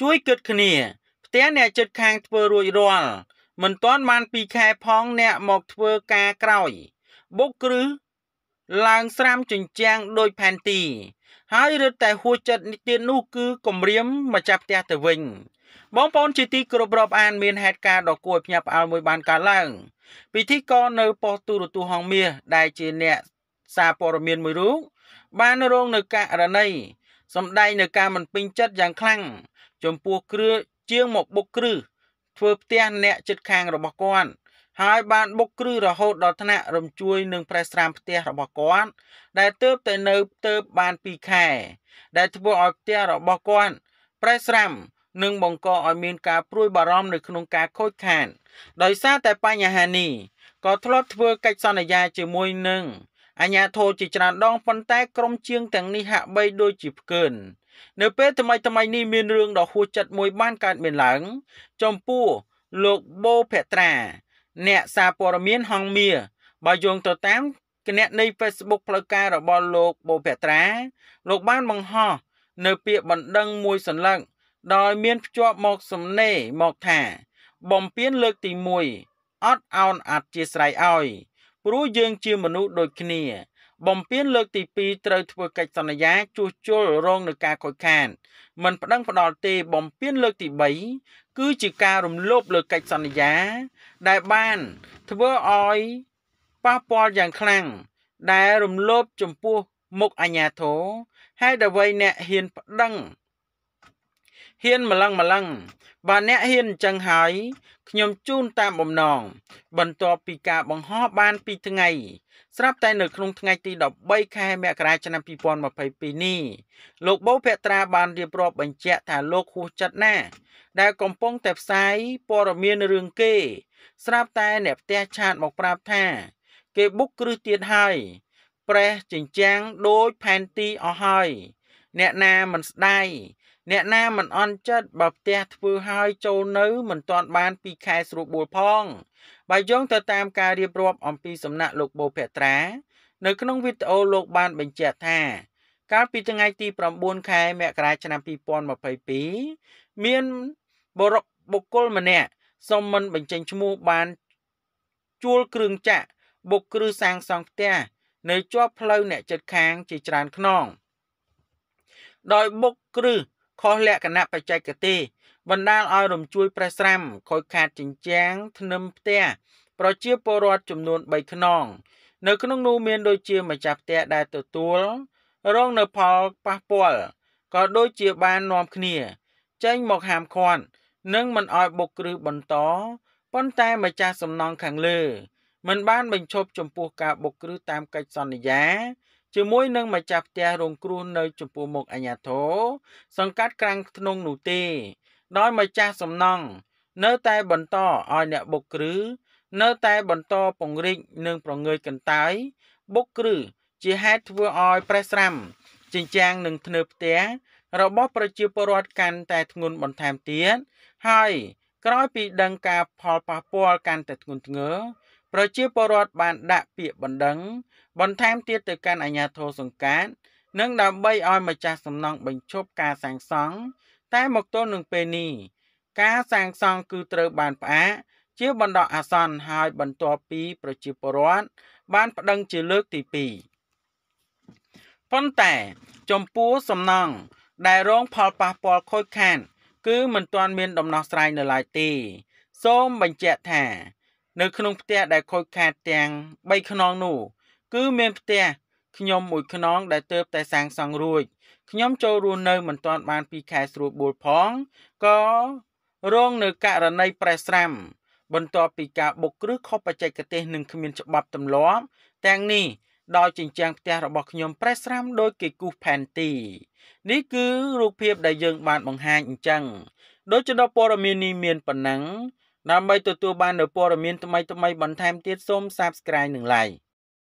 ជួយគិតគ្នាផ្ទះអ្នកចិត្តខាងធ្វើរួចរាល់មិនទាន់បានពីខែផងអ្នកមកធ្វើការក្រោយបុកគ្រឹះឡើងស្រាំជញ្ជាំងដោយផែនទី ហើយរឹតតែហួសចិត្តនេះទៀតនោះគឺគម្រាមម្ចាស់ផ្ទះទៅវិញបងប្អូនជាទីគោរពរាប់អានមានហេតុការណ៍ដ៏គួរឲ្យភ្ញាក់ផ្អើលមួយបានកើតឡើងពិធីករនៅប៉ុស្តិ៍ទូរទស្សន៍ហងមាសដែលជាអ្នកសារព័ត៌មានមួយរូបបានរងនៅករណី សម្ដែងនៅការមិនពេញចិត្តយ៉ាងខ្លាំងចំពោះគ្រឿជាងមកបុកគ្រឹះធ្វើផ្ទះអ្នកចិត្តខាងរបស់គាត់ហើយបានបុកគ្រឹះរហូតដល់ថ្នាក់រំជួយនឹងប្រេះស្រាមផ្ទះរបស់គាត់ដែលទៅតែនៅទៅបាន2ខែ ដែលធ្វើឲ្យផ្ទះរបស់គាត់ប្រេះស្រាំនិងបង្កឲ្យមានការព្រួយបារម្ភនៅក្នុងការខូចខាតដោយសារតែបញ្ហានេះក៏ធ្លាប់ធ្វើកិច្ចសន្យាជាមួយនឹង អញ្ញាធរជាច្រើនដងប៉ុន្តែក្រុមជាងទាំងនេះហាក់បីដូចជាផ្កើននៅពេលថ្មីថ្មីនេះមានរឿងដ៏ហួសចិត្តមួយបានកើតមានឡើង ចំពោះលោកបូភត្រា អ្នកសារព័ត៌មានហងមាបើយោងទៅតាមគណនី Facebook ផ្លូវការរបស់លោកបូភត្រា លោកបានបង្ហោះនៅពាក្យបណ្ដឹងមួយសន្លឹកដោយមានភ្ជាប់មកសំណេរមកថា បំពេញលើកទី1អត់អោនអត់ជាស្រ័យឲ្យ ព្រោះយើងជាមនុស្សដូចគ្នា បំពេញលើកទី2ត្រូវធ្វើកិច្ចសន្យាជួសជុលរងនឹងការខូចខាតមិនប្តឹងផ្ដាល់ទេបំពេញលើកទី3គឺជាការរំលោភលើកិច្ចសន្យា ដែលបានធ្វើឲ្យប៉ះពាល់យ៉ាងខ្លាំងដែលរំលោភចំពោះមុខអាញាធរហើយអ្វីអ្នកហ៊ានប្តឹងហ៊ានម្លឹងម្លឹង បើអ្នកហ៊ានអញ្ចឹងហើយខ្ញុំជូនតាមបំណង បន្ទាប់ពីការបង្ហោះបានពីថ្ងៃ ស្រាប់តែនៅក្នុងថ្ងៃទី13ខែមករាឆ្នាំ2022នេះលោកបូភត្រាបានរៀបរាប់បញ្ជាក់ថាលោកហួសចិត្តណាស់ដែលកំពុងតែផ្សាយព័ត៌មានរឿងគេ ស្រាប់តែអ្នកផ្ទះឆាតមកប្រាប់ថា គេបុកគ្រឹះទៀតហើយប្រេះចិញ្ចាំងដូចផែនទីអស់ហើយអ្នកណាមិនស្ដាយ អ្នកណាមិនអន់ចិត្តបើផ្ទះធ្វើហើយចូលនៅមិនទាន់បានពីខែស្រួលបួលផងបើយោងទៅតាមការរៀបរាប់អំពីសំណាក់លោកបូភត្រា នៅក្នុងវីដេអូលោកបានបញ្ជាក់ថាកាលពីថ្ងៃទី9ខែមករាឆ្នាំ2022មានបរិបុគ្គលម្នាក់សុំមិនបញ្ចេញឈ្មោះបានជួលគ្រឿងចាក់បុកគ្រឹះសាងសង់ផ្ទះនៅជាប់ផ្លូវអ្នកចិត្តខាងជាច្រើនខ្នងដោយបុកគ្រឹះ ខុសលក្ខណៈបច្ចេកទេសបណ្ដាលឲ្យរំជួយប្រេះស្រាំខូចខាតចិញ្ចាំងធ្នឹមផ្ទះប្រជាពលរដ្ឋចំនួន3ខ្នង នៅក្នុងនោះមានដូចជាម្ចាស់ផ្ទះដែលទទួលរងនៅផលប៉ះពាល់ក៏ដូចជាបាននាំគ្នា ចេញមកហាមឃាត់និងមិនអោយបុកគ្រឹះបន្តប៉ុន្តែម្ចាស់សំណងខាងលើ មិនបានបញ្ឈប់ចំពោះការបុកគ្រឹះតាមកិច្ចសន្យា ជាមួយនឹងម្ចាស់ផ្ទះរងគ្រោះនៅចំពោះមុខអាជ្ញាធរសង្កាត់ក្រាំងធ្នងនោះទេ ដោយម្ចាស់សំណង់នៅតែបន្តឲ្យអ្នកបុកគ្រឹះនៅតែបន្តពង្រីកនិងប្រងើយកន្តើយបុកគ្រឹះជាហេតុធ្វើឲ្យប្រេះស្រាំចិញ្ចាំងនិងធ្នើផ្ទះរបស់ប្រជាពលរដ្ឋកាន់តែធ្ងន់បន្ថែមទៀតហើយក្រោយពីដឹងការផលប៉ះពាល់កាន់តែធ្ងន់ធ្ងរ ប្រជាពលរដ្ឋបានដាក់ពាក្យបណ្ដឹង បន្ថែមទៀតទៅកាន់អាជ្ញាធរសង្កាត់និងដើម្បីឲ្យម្ចាស់សំណង់បញ្ឈប់ការសាងសង់តែមកទល់នឹងពេលនេះការសាងសង់គឺត្រូវបានផ្អាកជាបណ្ដោះអាសន្នហើយបន្ទាប់ពីប្រជាពលរដ្ឋបានប្តឹងជាលើកទី2ប៉ុន្តែចំពោះសំណង់ដែលរងផលប៉ះពាល់ខូចខាតគឺមិនទាន់មានដំណោះស្រាយនៅឡើយទេ សូមបញ្ជាក់ថា នៅក្នុងផ្ទះដែលខូចខាតទាំង3ខ្នងនោះគឺមានផ្ទះខ្ញុំមួយខ្នងដែលទៅតែសាងសង់រួចខ្ញុំចូលរស់នៅមិនទាន់បានពីខែស្រួលបួលផងក៏រងនៅករណីប្រេះស្រាំ បន្ទាប់ពីការបុកគ្រឹះខុសបច្ចេកទេសនិងគ្មានច្បាប់ទម្លាប់ទាំងនេះដោយចិញ្ចាំងផ្ទះរបស់ខ្ញុំប្រេះស្រាំដោយគេគូសផែនទី នេះគឺរូបភាពដែលយើងបានបង្ហាញអញ្ចឹងដោយចំណុចព័ត៌មាននេះមានប៉ុណ្ណឹង ដើម្បីទទួលបាននូវព័ត៌មានថ្មីៗបន្ថែមទៀតសូម Subscribe និង Like